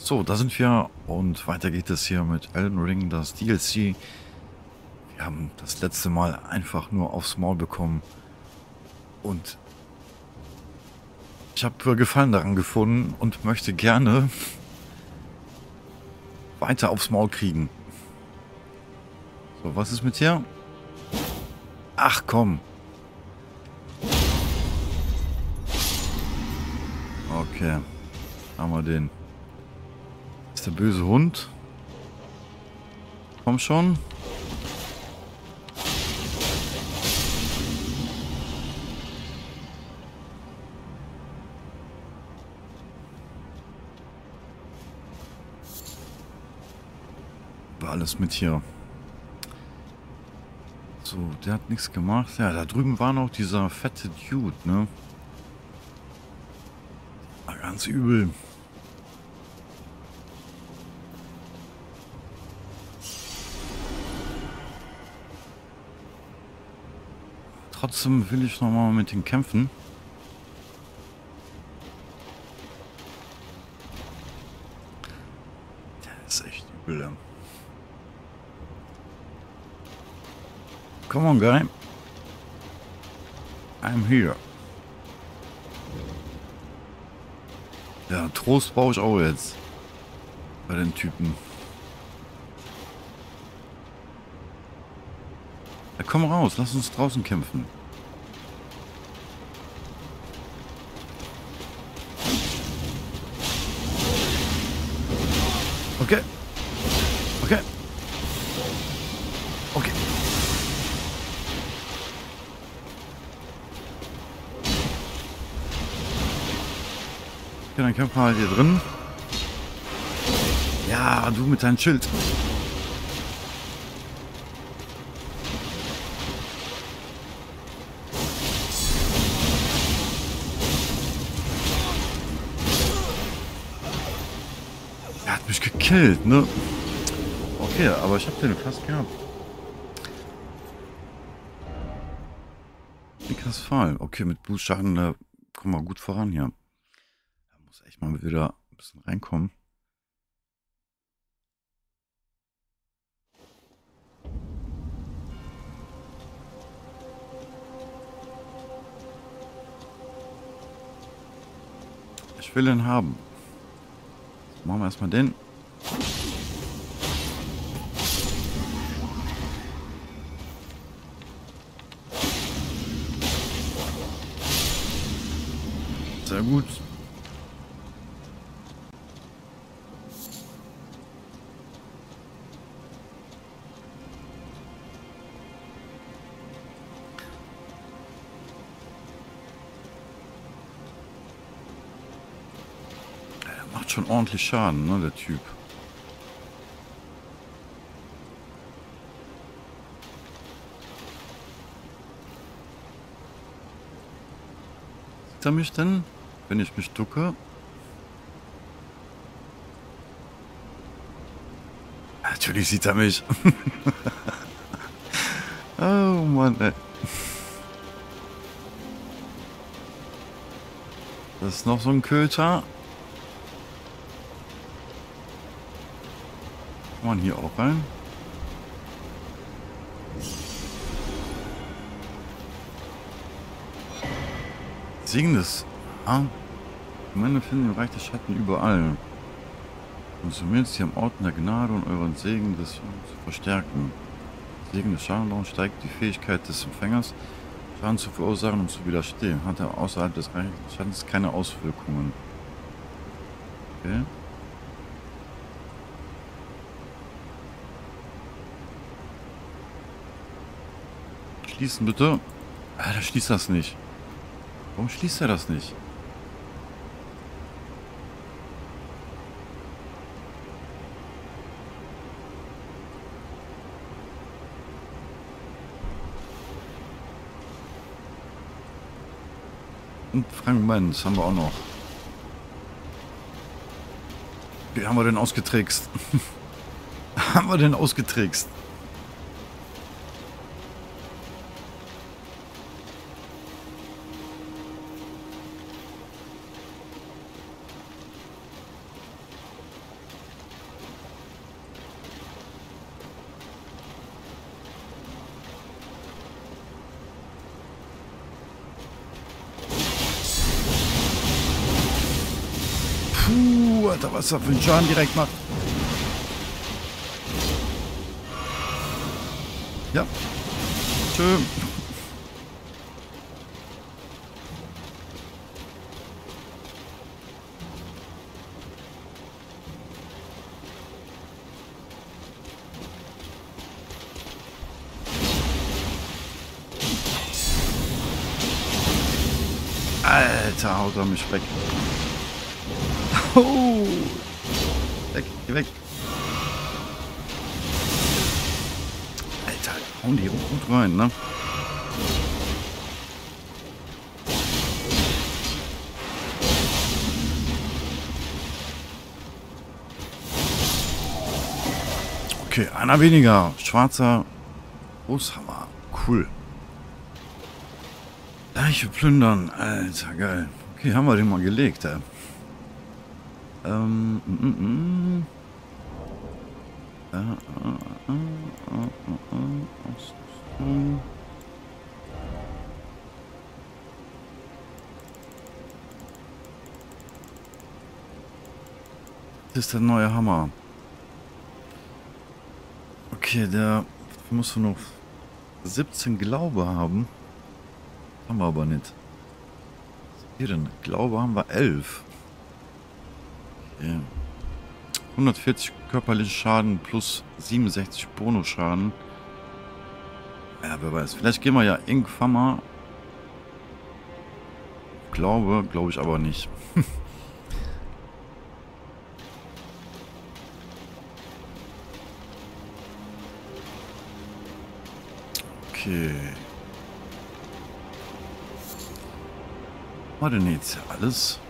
So, da sind wir und weiter geht es hier mit Elden Ring, das DLC. Wir haben das letzte Mal einfach nur aufs Maul bekommen und ich habe Gefallen daran gefunden und möchte gerne weiter aufs Maul kriegen. So, was ist mit dir? Ach komm. Okay. Haben wir den. Ist der böse Hund. Komm schon. War alles mit hier. So, der hat nichts gemacht. Ja, da drüben war noch dieser fette Dude, ne? War ganz übel. Trotzdem will ich noch mal mit ihm kämpfen. Der ist echt übel. Come on, guy. I'm here. Ja, Trost brauche ich auch jetzt. Bei den Typen. Komm raus, lass uns draußen kämpfen. Okay. Okay. Okay. Okay, dann kämpfen wir halt hier drin. Ja, du mit deinem Schild. Gekillt, ne? Okay, aber ich habe den fast gehabt. Nikas Fall. Okay, mit Bußschaden äh, kommen wir gut voran hier. Da muss echt mal wieder ein bisschen reinkommen. Ich will ihn haben. Machen wir erstmal den. Sehr gut. Er macht schon ordentlich Schaden, ne, der Typ. Sieht er mich denn, wenn ich mich ducke? Natürlich sieht er mich. oh Mann, ey. Das ist noch so ein Köter. Kann man hier auch rein? Segen des... Ah. Meine finden im Reich der Schatten überall. Konsumiert sie am Orten der Gnade und euren Segen des zu verstärken. Segen des Schadenlaums steigt die Fähigkeit des Empfängers, Schaden zu verursachen und zu widerstehen. Hat er außerhalb des Reiches des Schattens keine Auswirkungen. Okay. Schließen bitte. Ah, der schließt das nicht. Warum schließt er das nicht? Und Fragment haben wir auch noch. Wie haben wir denn ausgetrickst? haben wir denn ausgetrickst? Puh, Alter, was er für einen Schaden direkt macht. Ja. Schön. Alter, haut er mich weg. Gut rein, ne? Okay, einer weniger. Schwarzer Großhammer. Cool. Leiche plündern. Alter, geil. Okay, haben wir den mal gelegt, ey. Ähm, mm, mm, mm. Äh, äh, äh, äh, äh, Das ist der neue Hammer. Okay, der muss nur noch 17 Glaube haben. Haben wir aber nicht. Hier denn? Glaube haben wir 11. Okay. 140 körperlichen Schaden plus 67 Bonusschaden. Ja, wer weiß. Vielleicht gehen wir ja Inkfammer. Glaube, glaube ich aber nicht. okay. Was denn jetzt alles?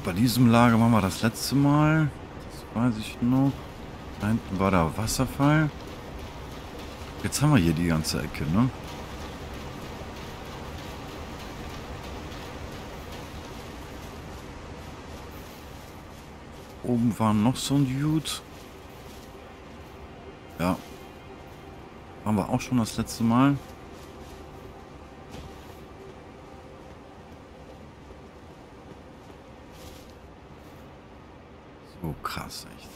Also bei diesem Lager machen wir das letzte Mal. Das weiß ich noch. Da hinten war der Wasserfall. Jetzt haben wir hier die ganze Ecke, ne? Oben war noch so ein Dude. Ja. Waren wir auch schon das letzte Mal. So krass, echt.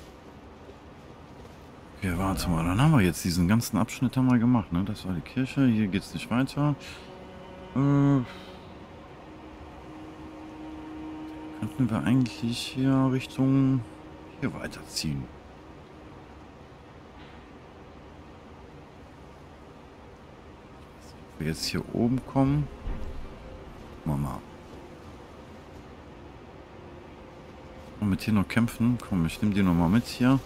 Okay, warte mal. Dann haben wir jetzt diesen ganzen Abschnitt wir gemacht, ne? Das war die Kirche. Hier geht es nicht weiter. Äh... Könnten wir eigentlich hier Richtung hier weiterziehen. wir jetzt hier oben kommen. Mama. Und mit hier noch kämpfen. Komm, ich nehme die noch mal mit hier.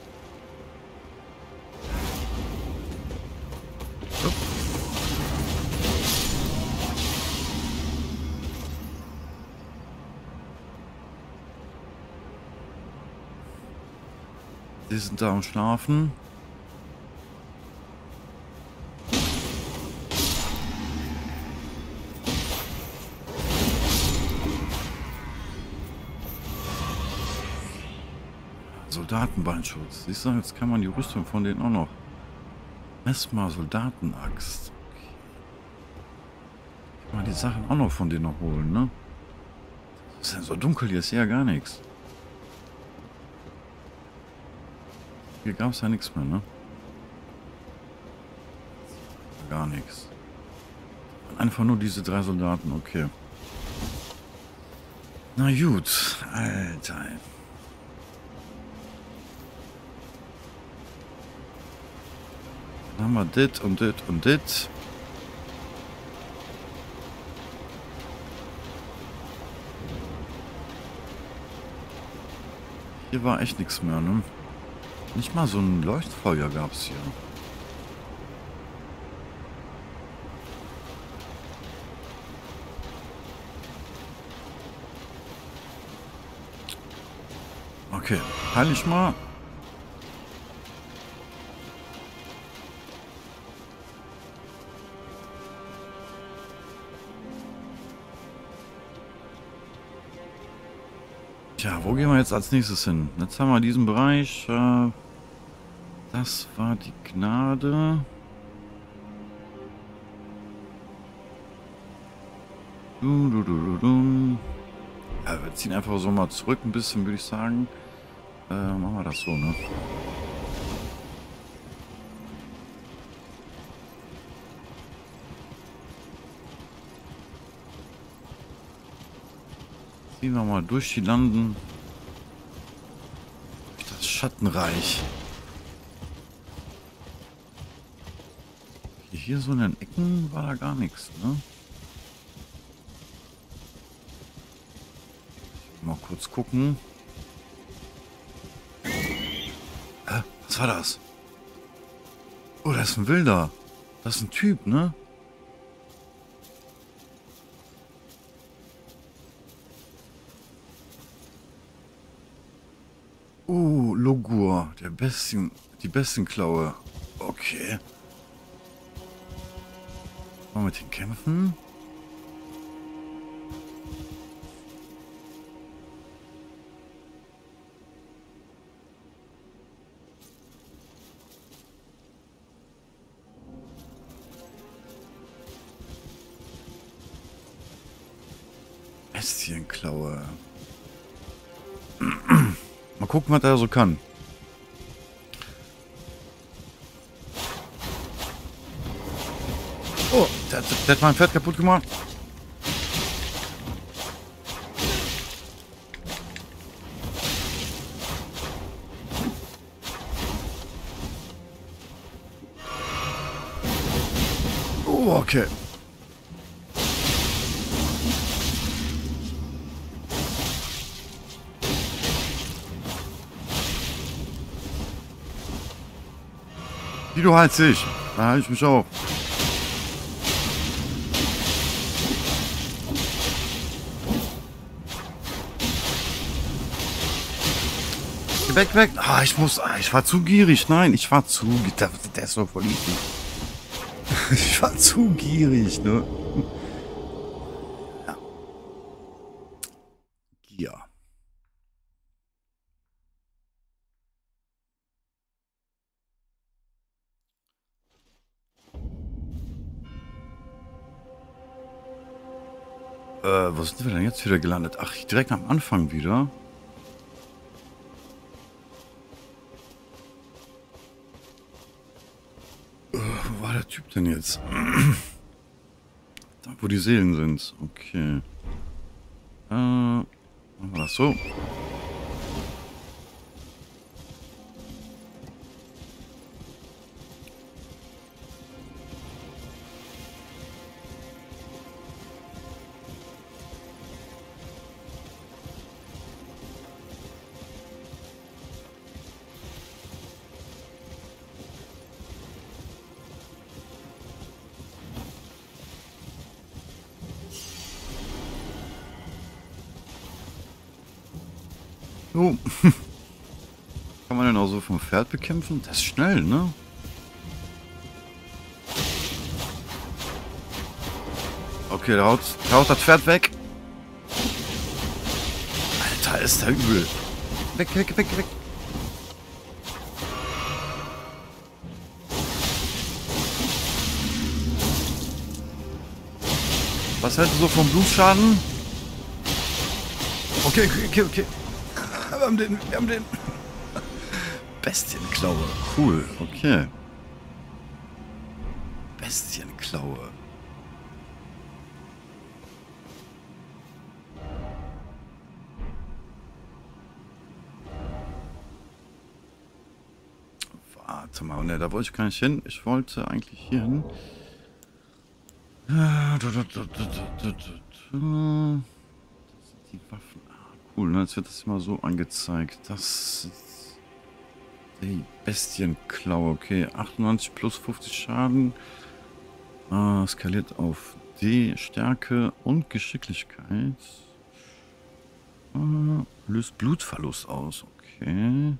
Die sind da am Schlafen. Soldatenbeinschutz. Siehst du, jetzt kann man die Rüstung von denen auch noch. Erstmal Soldatenaxt. Okay. Man die Sachen auch noch von denen noch holen, ne? ist denn so dunkel? Hier ist ja gar nichts. Hier gab es ja nichts mehr, ne? Gar nichts. Einfach nur diese drei Soldaten, okay. Na gut, Alter. Haben wir dit und dit und dit. Hier war echt nichts mehr, ne? Nicht mal so ein Leuchtfeuer gab es hier. Okay, heil ich mal. Wo gehen wir jetzt als nächstes hin? Jetzt haben wir diesen Bereich. Äh, da Das war die Gnade. Du, du, du, du. Ja, wir ziehen einfach so mal zurück ein bisschen, würde ich sagen. Äh, machen wir das so, ne? Ziehen wir mal durch die Landen. Schattenreich. Hier so in den Ecken war da gar nichts, ne? Mal kurz gucken. Hä? Was war das? Oh, das ist ein Wilder. Das ist ein Typ, ne? Oh, Logur. Der besten, die besten Klaue. Okay. Mal mit den kämpfen. Bestienklaue. Mal gucken, was er so kann. Oh, der, der hat mein Pferd kaputt gemacht. Oh, okay. Wie du halt dich. Da halte ich mich auch. Weg, weg. Ah, ich muss. Ah, ich war zu gierig. Nein, ich war zu. Der, der ist doch voll easy. Ich war zu gierig, ne? Ja. Gier. Äh, wo sind wir denn jetzt wieder gelandet? Ach, direkt am Anfang wieder. Jetzt? da, wo die Seelen sind. Okay. Äh, machen wir das so. So. Man denn auch so vom Pferd bekämpfen? Das ist schnell, ne? Okay, da haut, da haut das Pferd weg. Alter, ist der übel. Weg, weg, weg, weg. Was hältst du so vom Blutschaden? Okay, okay, okay. Wir haben den, wir haben den. Bestienklaue. Cool, okay. Bestienklaue. Warte mal, ne, da wollte ich gar nicht hin. Ich wollte eigentlich hier hin. Das sind die Waffen. Ah, cool, ne? Jetzt wird das immer so angezeigt. Das die Bestienklaue. Okay, 98 plus 50 Schaden. Ah, skaliert auf D, Stärke und Geschicklichkeit. Ah, löst Blutverlust aus. Okay.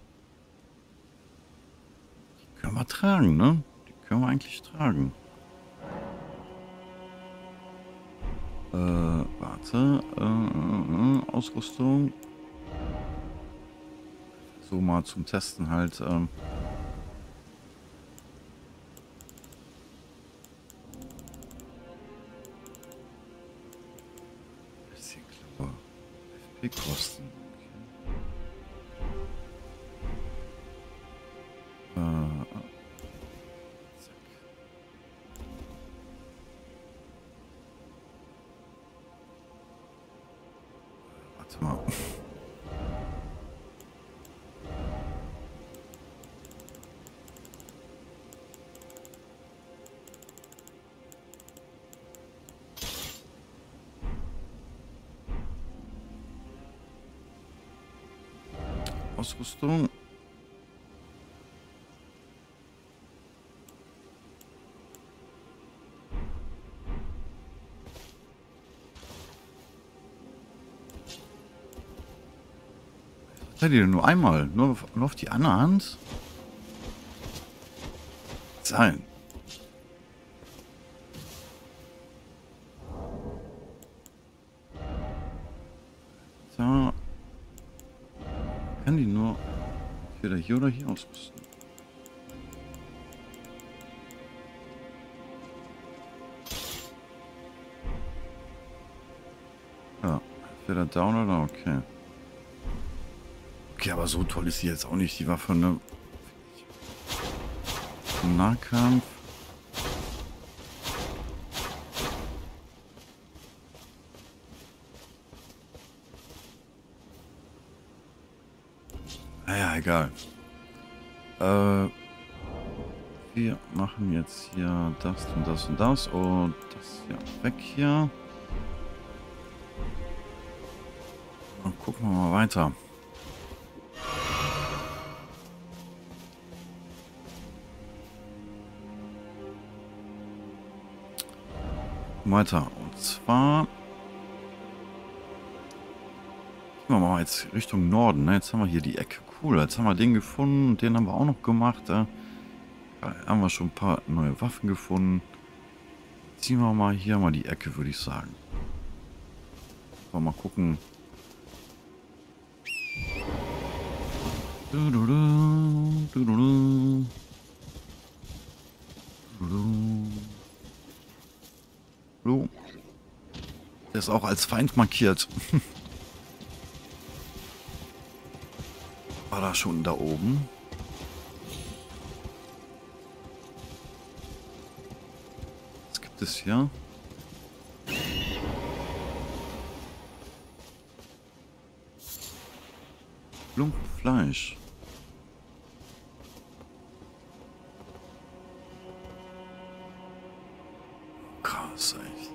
Die können wir tragen, ne? Die können wir eigentlich tragen. Äh, warte. Äh, äh, Ausrüstung. So mal zum Testen halt. Ähm. Ausrüstung. Die denn nur einmal? Nur, auf- nur auf die andere Hand? Sein. Hier oder hier ausrüsten? Ja, entweder da oder okay. Okay, aber so toll ist sie jetzt auch nicht, die Waffe, ne? Nahkampf. Naja, egal. Äh, wir machen jetzt hier das und das und das und das hier weg hier. Und gucken wir mal weiter. Weiter. Und zwar... Gehen wir mal jetzt Richtung Norden. Ne? Jetzt haben wir hier die Ecke. Cool, jetzt haben wir den gefunden. Den haben wir auch noch gemacht. Äh. Da haben wir schon ein paar neue Waffen gefunden. Ziehen wir mal hier mal die Ecke, würde ich sagen. Mal gucken. Du. So. Der ist auch als Feind markiert. schon da oben? Was gibt es hier? Lumpenfleisch. Krass, echt.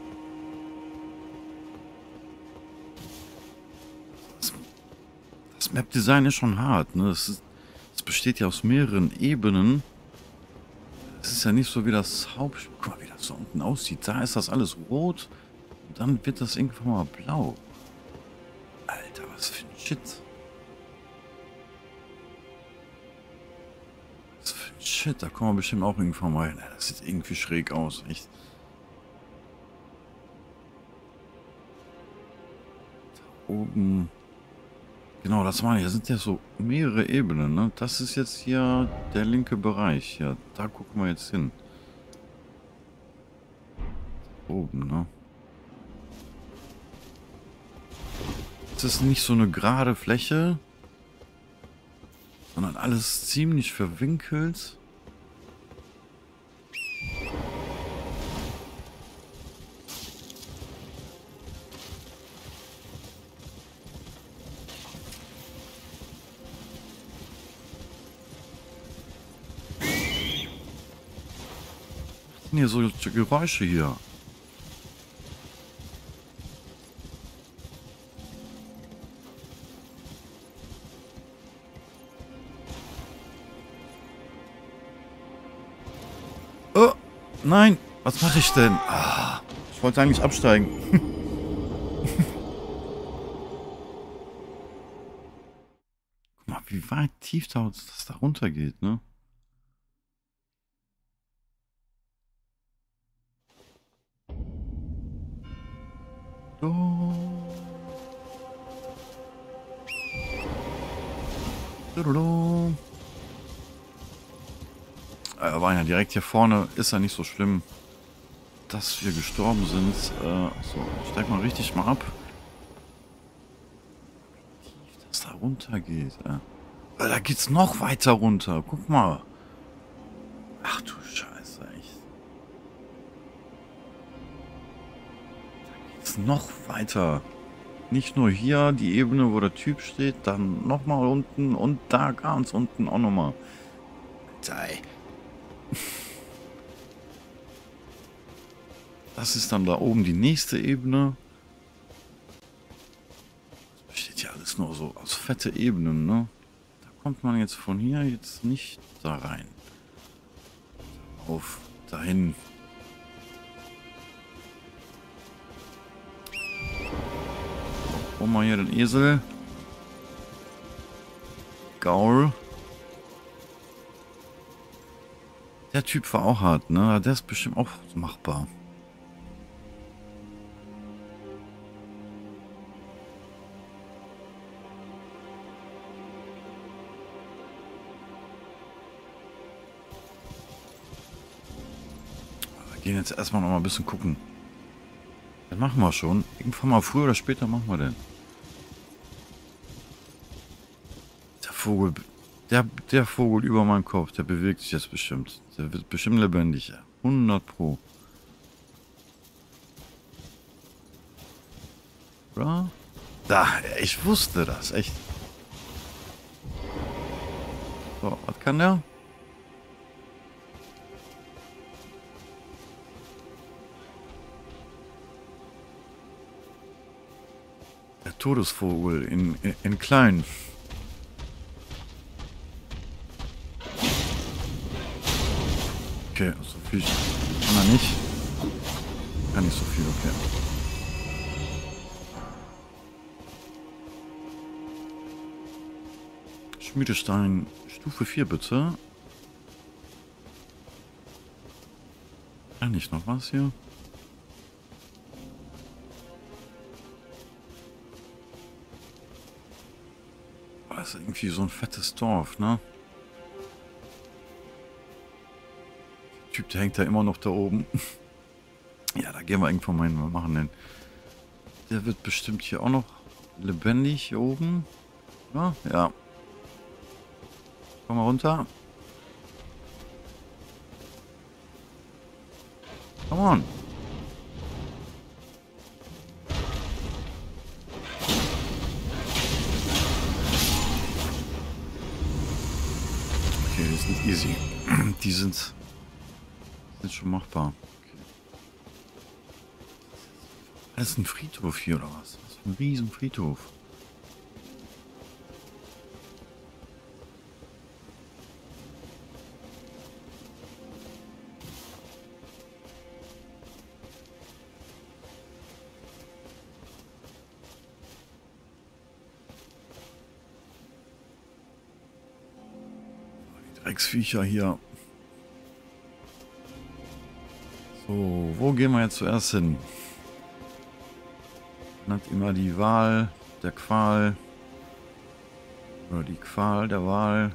Map-Design ist schon hart, ne? Es, ist, es besteht ja aus mehreren Ebenen. Es ist ja nicht so wie das Hauptspiel. Guck mal, wie das so unten aussieht. Da ist das alles rot. Und dann wird das irgendwann mal blau. Alter, was für ein Shit. Was für ein Shit. Da kommen wir bestimmt auch irgendwann mal hin. Das sieht irgendwie schräg aus. Echt. oben. Genau, das meine ich. Das sind ja so mehrere Ebenen. Ne? Das ist jetzt hier der linke Bereich. Ja, da gucken wir jetzt hin. Oben, ne? Das ist nicht so eine gerade Fläche, sondern alles ziemlich verwinkelt. Hier so Geräusche hier? Oh, nein. Was mache ich denn? Ah, ich wollte eigentlich absteigen. Guck mal, wie weit tief da das da runter geht, ne? Wir waren ja direkt hier vorne. Ist ja nicht so schlimm, dass wir gestorben sind. Äh, so, steig mal richtig mal ab. runter geht. Ja. Äh, Da geht's noch weiter runter. Guck mal. Noch weiter. Nicht nur hier die Ebene, wo der Typ steht, dann nochmal unten und da ganz unten auch nochmal. Ey. Das ist dann da oben die nächste Ebene. Das besteht ja alles nur so aus fette Ebenen, ne? Da kommt man jetzt von hier jetzt nicht da rein. Auf dahin. Hol mal hier den Esel. Gaul. Der Typ war auch hart, ne? Der ist bestimmt auch machbar. Wir gehen jetzt erstmal noch mal ein bisschen gucken. Das machen wir schon. Irgendwann mal früher oder später machen wir den. Vogel, der, der Vogel über meinem Kopf, der bewegt sich jetzt bestimmt. Der wird bestimmt lebendig. ja. 100 pro. Oder? Da, ich wusste das, echt. So, was kann der? Der Todesvogel in, in, in klein. Okay, so viel kann er nicht. Kann nicht so viel, okay. Schmiedestein Stufe 4 bitte. Kann ich noch was hier? Das ist irgendwie so ein fettes Dorf, ne? Der hängt da immer noch da oben. ja, da gehen wir irgendwann mal hin. Wir machen den. Der wird bestimmt hier auch noch lebendig hier oben. Ja, ja. Komm mal runter. Come on. Okay, die sind easy. Die sind, sind schon machbar. Das ist ein Friedhof hier oder was? Das ist ein riesen Friedhof. Die Drecksviecher hier. So, wo gehen wir jetzt zuerst hin? Man hat immer die Wahl der Qual. Oder die Qual der Wahl.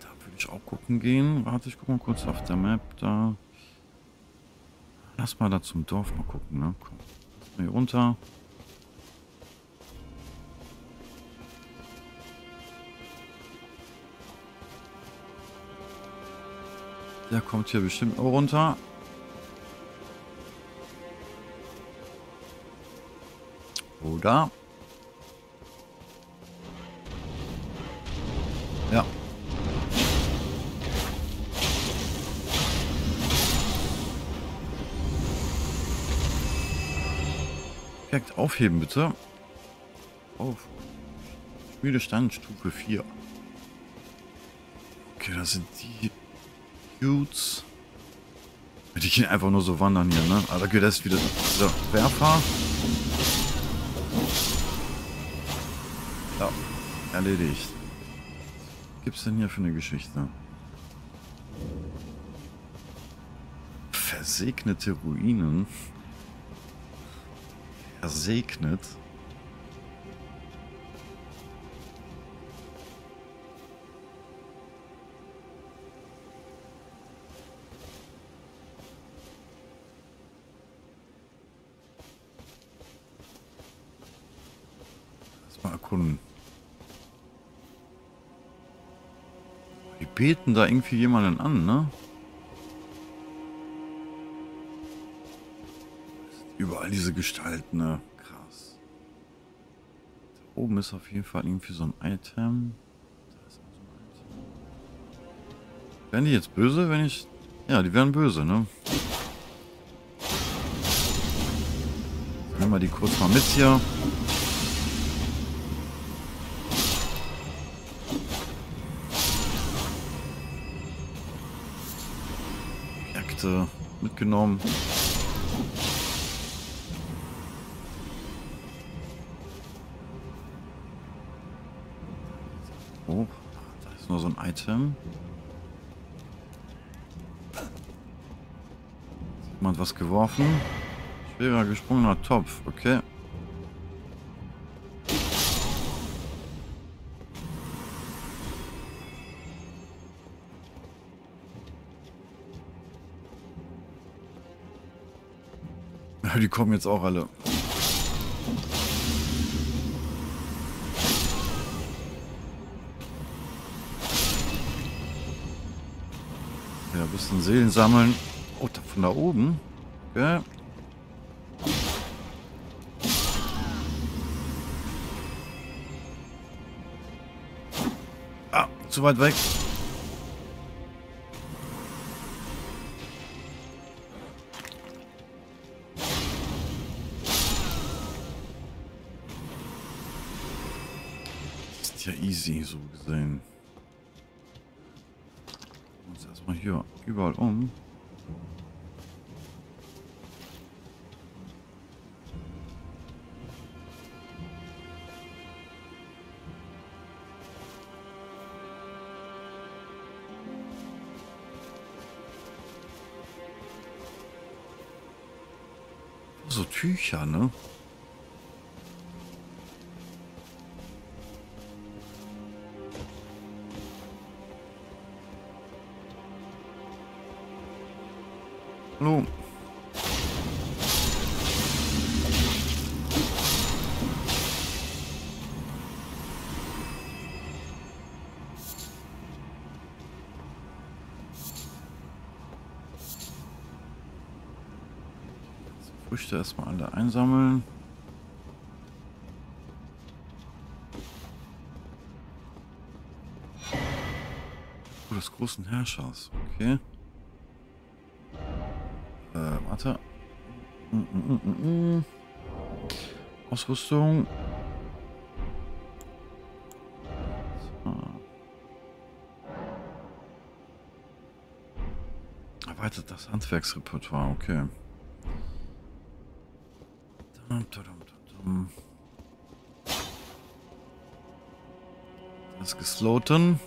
Da würde ich auch gucken gehen. Warte, ich gucke mal kurz auf der Map da. Lass mal da zum Dorf mal gucken, ne? Komm. Hier runter. Der kommt hier bestimmt auch runter. Oder? Ja. Direkt aufheben, bitte. Auf. Schmiedestand Stufe 4. Okay, das sind die Dudes. Die gehen einfach nur so wandern hier, ne? Aber okay, das ist wieder dieser Werfer. Ja, erledigt. Was gibt's denn hier für eine Geschichte? Versegnete Ruinen. Versegnet. Mal erkunden. Die beten da irgendwie jemanden an, ne? Überall diese Gestalten, ne? Krass. Da oben ist auf jeden Fall irgendwie so ein Item. Wären die jetzt böse, wenn ich... Ja, die wären böse, ne? Nehmen wir die kurz mal mit hier. Objekte mitgenommen. Oh, da ist nur so ein Item. Jemand was geworfen? Schwerer gesprungener Topf, okay. Die kommen jetzt auch alle. Ja, ein bisschen Seelen sammeln. Oh, von da oben. Okay. Ah, zu weit weg. Easy, so gesehen. Uns erstmal hier überall um. So Tücher, ne? Einsammeln. Oh, des großen Herrschers, okay. Äh, warte. Mm, mm, mm, mm. Ausrüstung. So. Erweitert das Handwerksrepertoire, okay. Ist gesloten.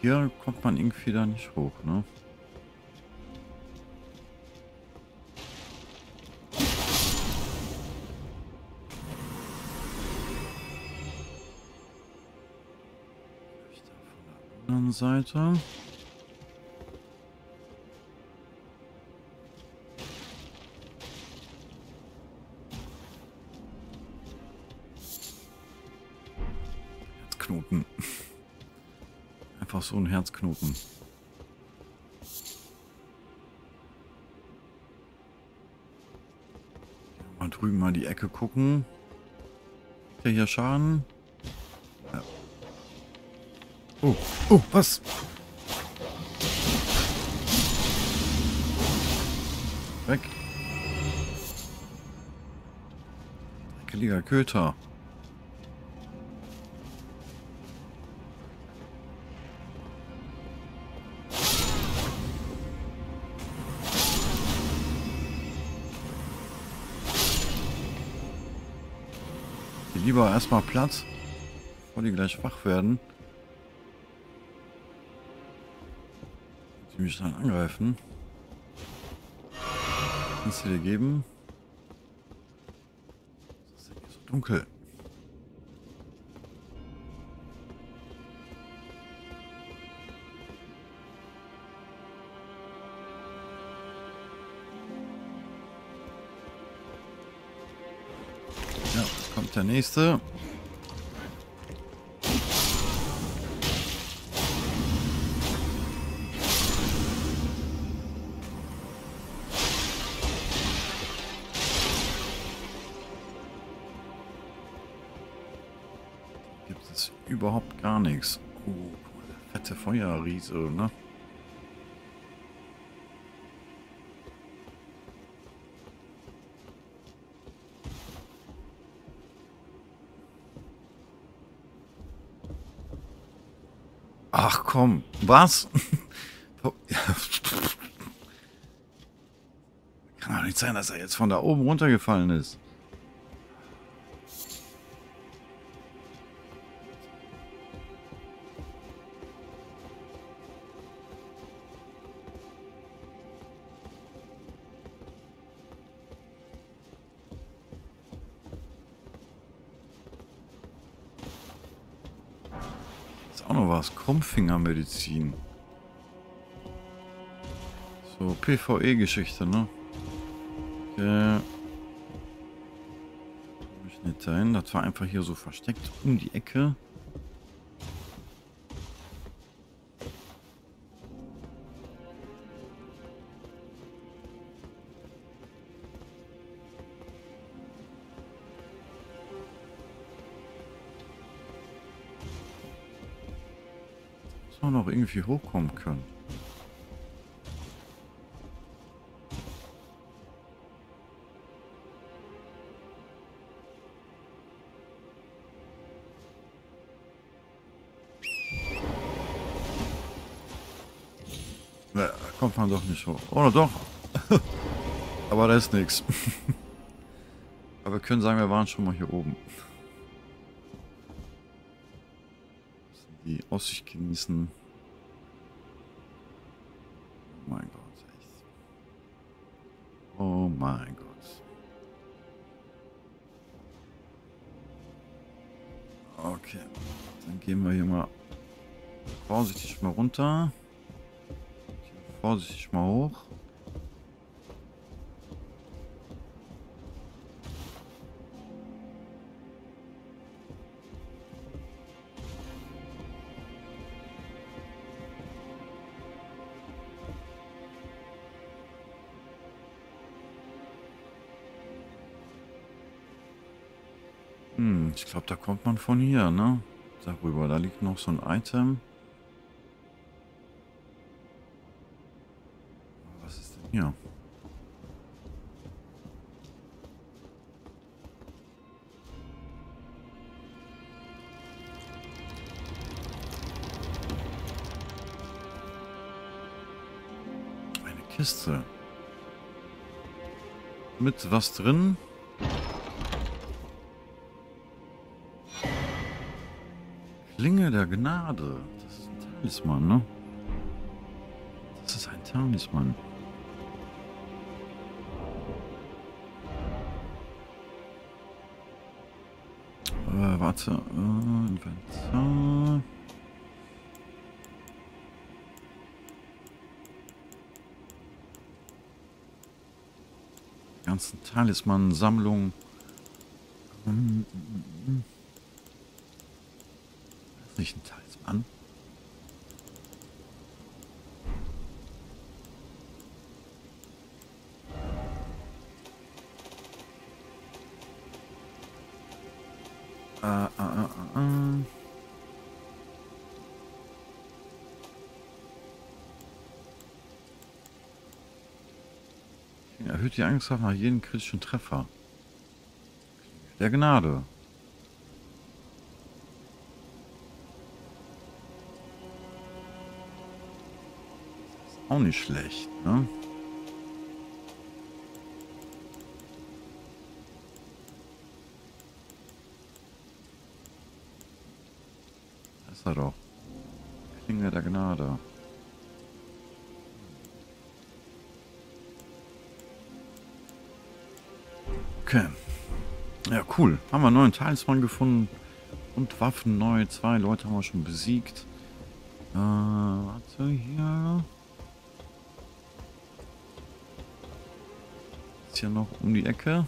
Hier kommt man irgendwie da nicht hoch, ne? Seite. Herzknoten. Einfach so ein Herzknoten. Mal drüben mal die Ecke gucken. Hat der hier Schaden? Ja. Oh, oh, was? Weg. Dreckeliger Köter. Lieber erstmal Platz, bevor die gleich wach werden. Die mich dann angreifen. Kannst du dir geben? Es ist hier so dunkel. Ja, kommt der nächste. Feuerriese, ne? Ach komm, was? Kann doch nicht sein, dass er jetzt von da oben runtergefallen ist. Was. Krummfingermedizin. So, PvE-Geschichte, ne? Okay. Ich nicht dahin. Das war einfach hier so versteckt um die Ecke. Noch irgendwie hochkommen können. Da kommt man doch nicht hoch. Oder doch? Aber da ist nichts. Aber wir können sagen, wir waren schon mal hier oben. Die Aussicht genießen. Gehen wir hier mal vorsichtig mal runter. Vorsichtig mal hoch. Hm, ich glaube, da kommt man von hier, ne? Darüber, da liegt noch so ein Item. Was ist denn hier? Eine Kiste. Mit was drin? Klinge der Gnade. Das ist ein Talisman, ne? Das ist ein Talisman. Äh, warte. Äh, Inventar. Ganzen Talisman-Sammlungen. Hm, hm, hm, hm. Das ist nicht ein Talisman. Äh, äh, äh. Erhöht die Angriffskraft nach jedem kritischen Treffer. Der Gnade. auch nicht schlecht, ne? Das ist er doch. Klinge der Gnade. Okay. Ja, cool. Haben wir einen neuen Talisman gefunden. Und Waffen neu. Zwei Leute haben wir schon besiegt. Äh, warte hier. Hier noch um die Ecke.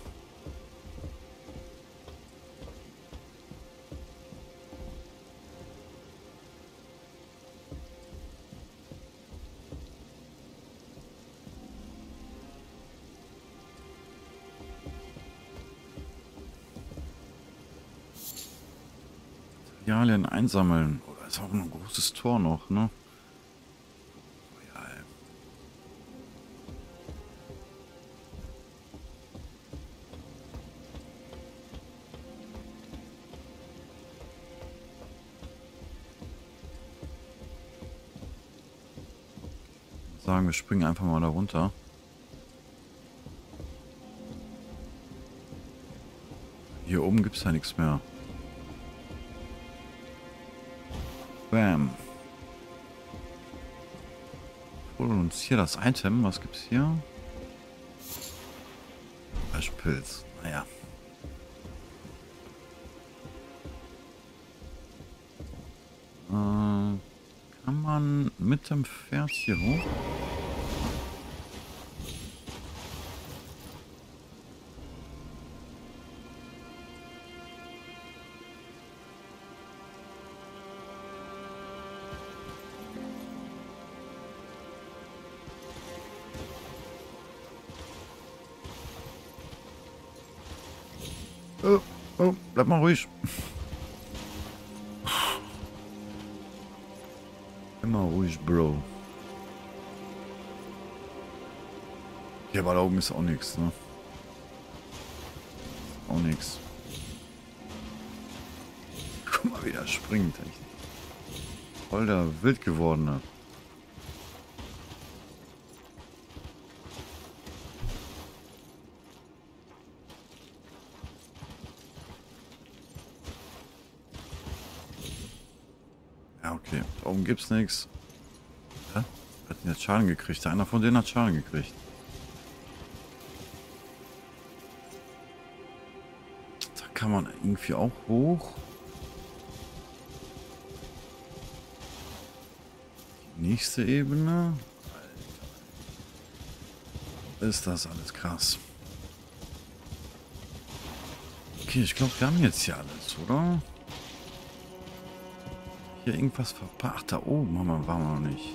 Materialien einsammeln. Oh, ist auch ein großes Tor noch, ne? Wir springen einfach mal da runter. Hier oben gibt es ja nichts mehr. Bam. Holen uns hier das Item. Was gibt's hier? Fleischpilz. Naja. Äh, kann man mit dem Pferd hier hoch? Bleib mal ruhig. Immer ruhig, Bro. Aber da oben ist auch nichts, ne? Auch nichts. Guck mal, wie der springt. Echt. Voll der wild gewordene. Ja, okay. Da oben gibt's nichts. Hä? Hat denn jetzt Schaden gekriegt? Einer von denen hat Schaden gekriegt. Da kann man irgendwie auch hoch. Die nächste Ebene. Alter. Ist das alles krass. Okay, ich glaube, wir haben jetzt hier alles, oder? Hier irgendwas verpackt. Da oben haben wir, waren wir noch nicht.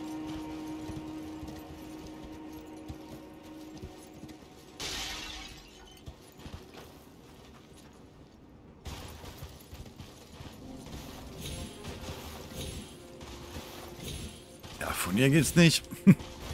Ja, von hier geht's nicht.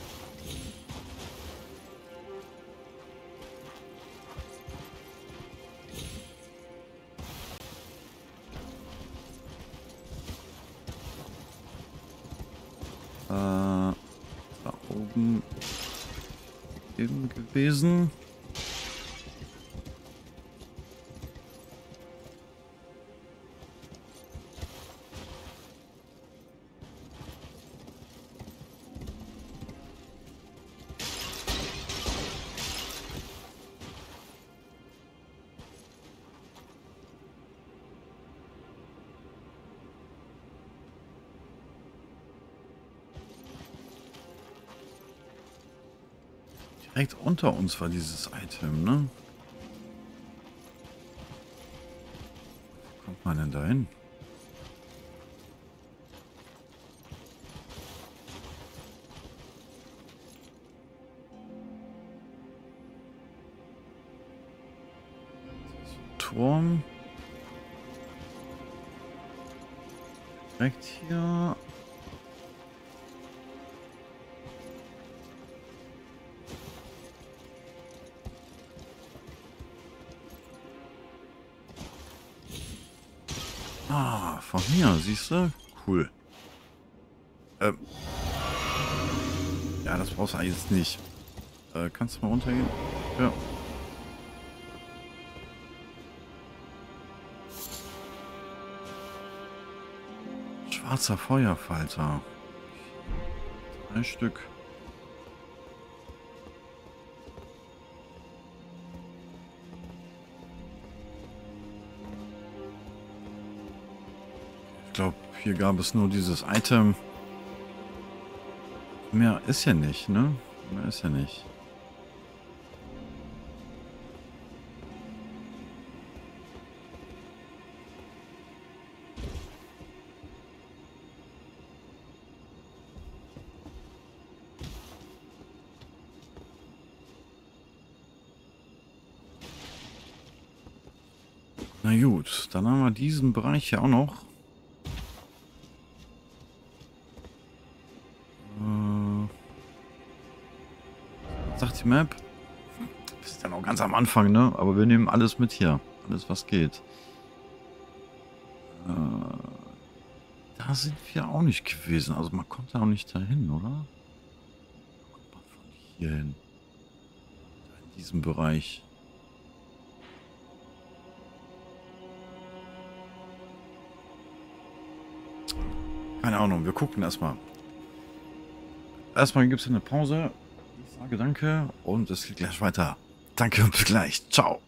Direkt unter uns war dieses Item, ne? Wo kommt man denn da hin? nicht. Äh, kannst du mal runtergehen? Ja. Schwarzer Feuerfalter. Ein Stück. Ich glaube, hier gab es nur dieses Item. Mehr ist ja nicht, ne? Mehr ist ja nicht. Na gut, dann haben wir diesen Bereich hier auch noch. Die Map? Das ist ja noch ganz am Anfang, ne? Aber wir nehmen alles mit hier. Alles, was geht. Äh, da sind wir auch nicht gewesen. Also man kommt da auch nicht dahin, oder? Kommt man von hier hin? in diesem Bereich. Keine Ahnung, wir gucken erstmal. Erstmal gibt es eine Pause. Sage danke und es geht gleich weiter. Danke und bis gleich. Ciao.